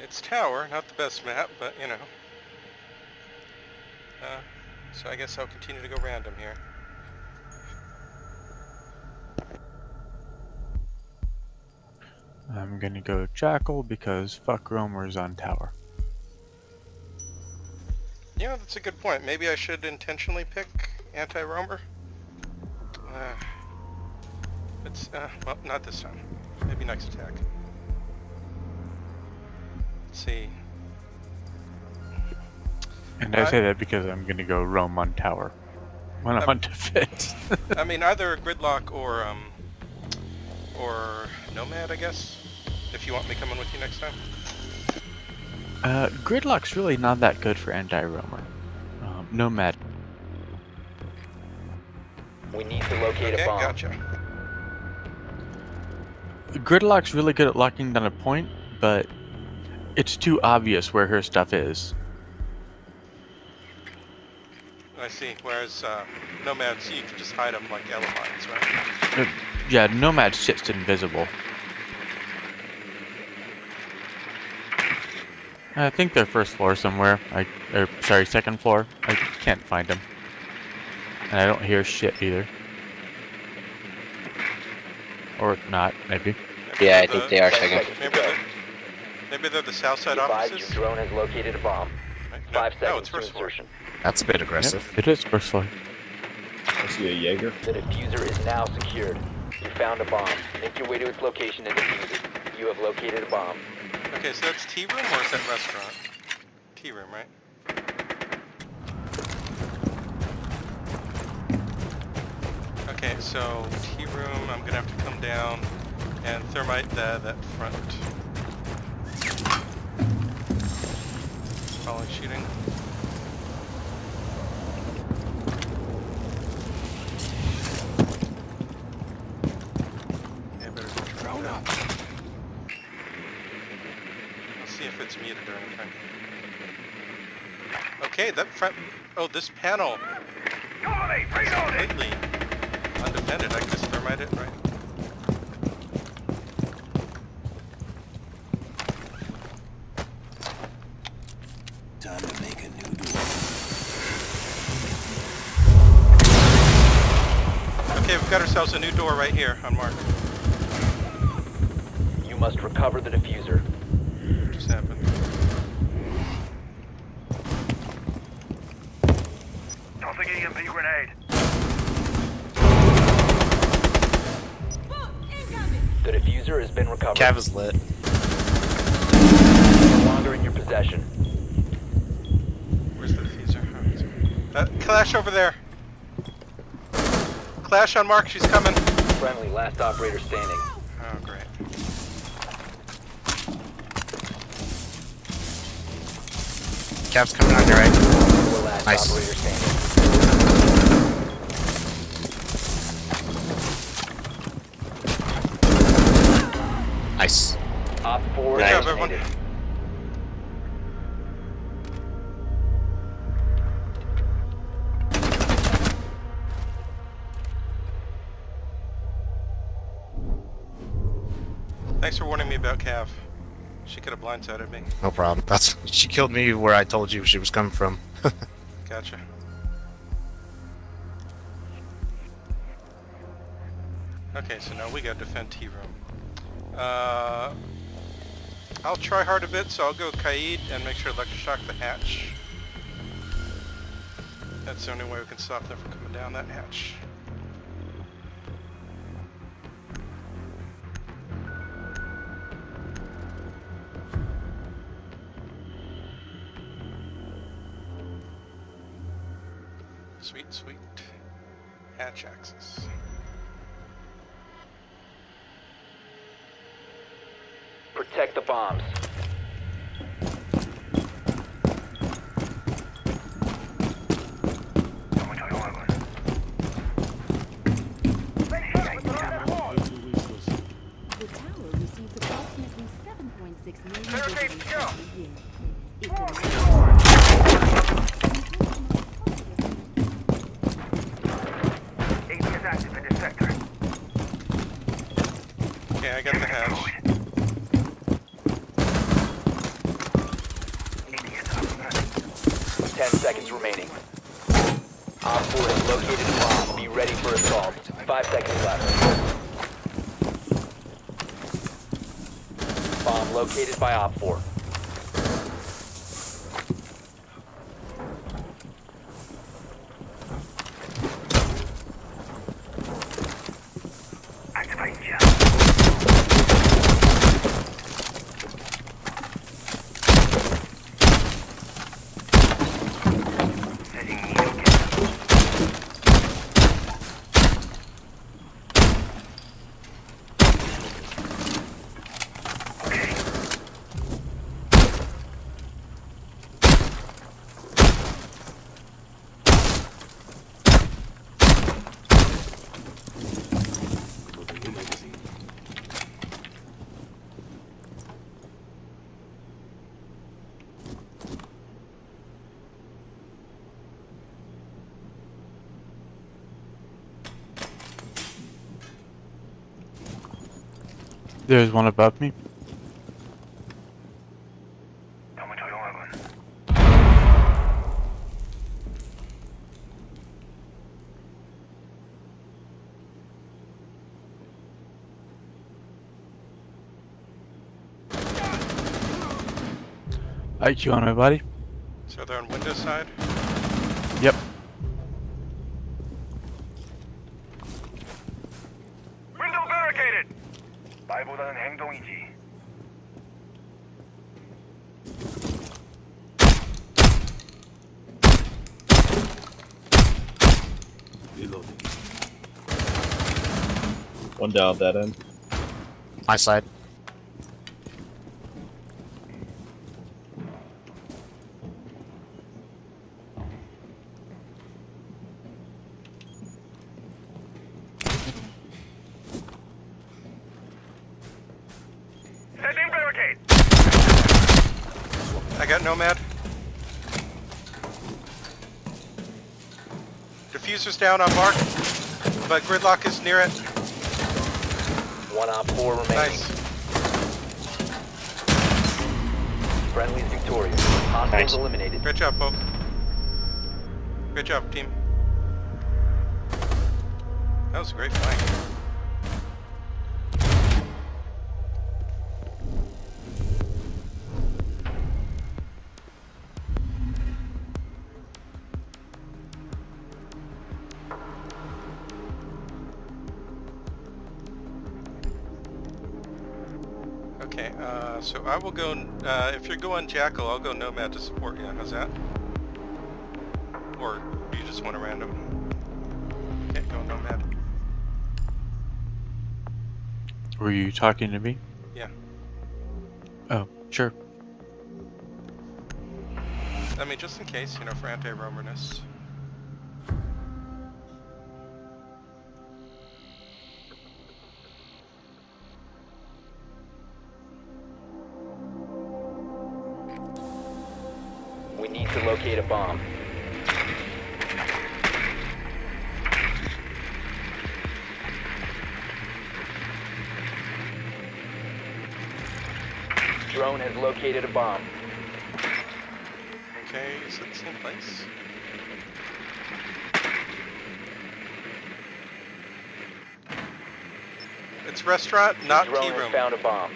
It's tower, not the best map, but you know. Uh, so I guess I'll continue to go random here. I'm gonna go Jackal because fuck roamers on tower. Yeah, that's a good point. Maybe I should intentionally pick anti-roamer. Uh, it's, uh, well, not this time. Maybe next attack. Let's see. And I say that because I'm gonna go roam on tower when I'm Um, on defense. I mean, either Gridlock or, um, or Nomad, I guess. If you want me coming with you next time. uh, Gridlock's really not that good for anti-roamer. Um, Nomad. We need to locate Okay, a bomb. gotcha. Gridlock's really good at locking down a point, but it's too obvious where her stuff is. I see. Whereas, uh, Nomads, you can just hide them like Ela mines, right? Uh, yeah, Nomad's just invisible. I think they're first floor somewhere. I, or sorry, second floor. I can't find them, and I don't hear shit either. Or not, maybe. Maybe Yeah, I think they are second. seconds to Maybe they're, the south side Be advised, offices? your drone has located a bomb. Right? No, Five no, seconds it's to first floor. insertion. That's a bit Yep, aggressive. it is first floor. I see a Jaeger. The defuser is now secured. You found a bomb. Make your way to its location and defuse it. You have located a bomb. Okay, so that's tea room or is that restaurant? Tea room, right? Okay, so tea room, I'm gonna have to come down and thermite the, that front. Probably shooting. Yeah, better drone up. Let's see if it's muted or anything. Okay, that front... Oh, this panel is completely undefended. I can just thermite it, right? Ourselves a new door right here on Mark. You must recover the defuser. What just happened? Tossing EMP grenade. The defuser has been recovered. Cav is lit. no longer in your possession. Where's the defuser? Oh, Uh, Clash over there! Clash on Mark, she's coming! Friendly, last operator standing. Oh, great. Cav's coming on your right. Last Nice. operator standing. Nice. Op 4 Good job, everyone. Thanks for warning me about Cav. She could have blindsided me. No problem. That's she killed me where I told you she was coming from. Gotcha. Okay, so now we gotta defend T-Room. Uh, I'll try hard a bit, so I'll go Kaid and make sure electroshock the hatch. That's the only way we can stop them from coming down that hatch. Hatch access. Protect the bombs. The tower receives approximately 7.6 million visitors every year. It's a APS active in this sector. Okay, I got the hatch. 10 seconds remaining. Op 4 has located a bomb. Be ready for assault. 5 seconds left. Bomb located by Op 4. There's one above me. IQ on my body. So they're on window side? One down that end. My side. Setting barricade. I got Nomad. Defuser's down on Mark, but Gridlock is near it. One Op 4 remaining. Nice. Friendly's victorious. Hostiles Nice. eliminated. Great job, Poke. Great job, team. That was a great fight. I will go, uh, if you're going Jackal, I'll go Nomad to support you. How's that? Or you just want a random? Okay, go Nomad. Were you talking to me? Yeah. Oh, sure. I mean, just in case, you know, for anti-roamerness. We need to locate a bomb. Drone has located a bomb. Okay, is it the same place? It's restaurant, not Drone tea has room. found a bomb.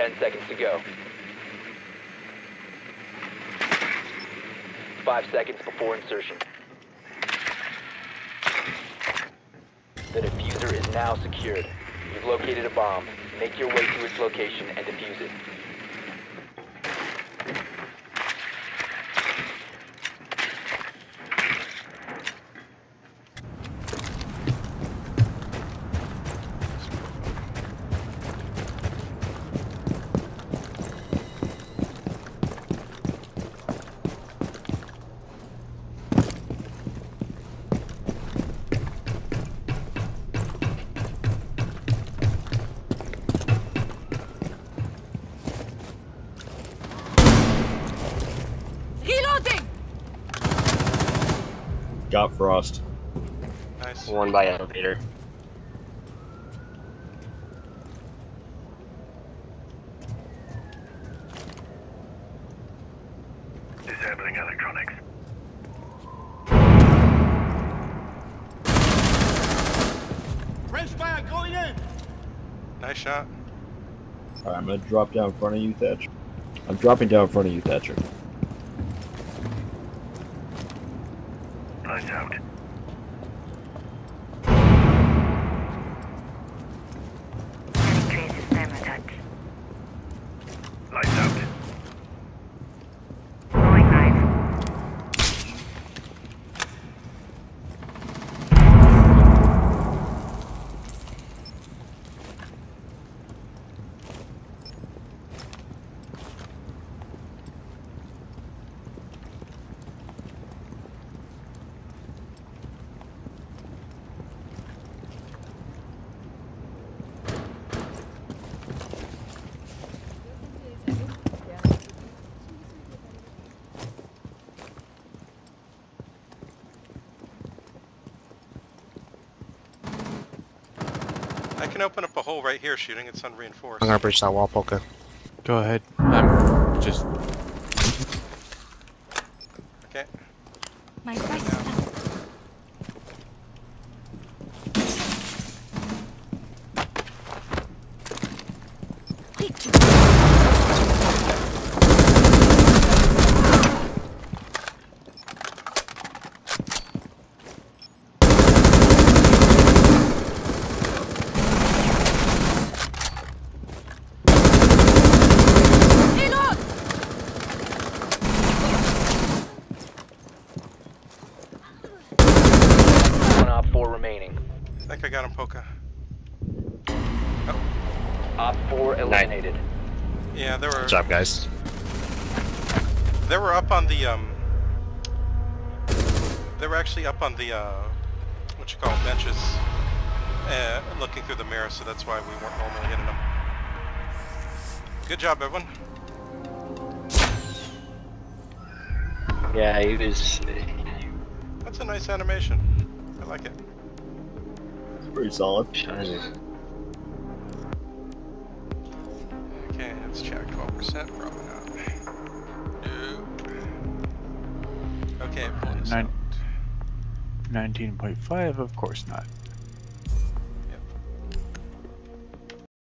Ten seconds to go. Five seconds before insertion. The defuser is now secured. You've located a bomb. Make your way to its location and defuse it. Frost. Nice. One by elevator. Disabling electronics. Fresh fire going in! Nice shot. Alright, I'm gonna drop down in front of you, Thatcher. I'm dropping down in front of you, Thatcher. Lights out. Lights out. I can open up a hole right here shooting. It's unreinforced. I'm gonna breach that wall, Polka. Go ahead. I'm just Okay. My device is down. One op 4 remaining. I think I got him, Poka. Op 4 eliminated. Yeah, they were Good job, guys. they were up on the um. They were actually up on the uh, what you call it, benches, uh, looking through the mirror. So that's why we weren't normally hitting them. Good job, everyone. Yeah, he was. That's a nice animation. I like it. It's pretty solid. Shiny. Okay, let's check. 12%, probably not. Nope. Okay, bonus Nine- out. 19.5, of course not.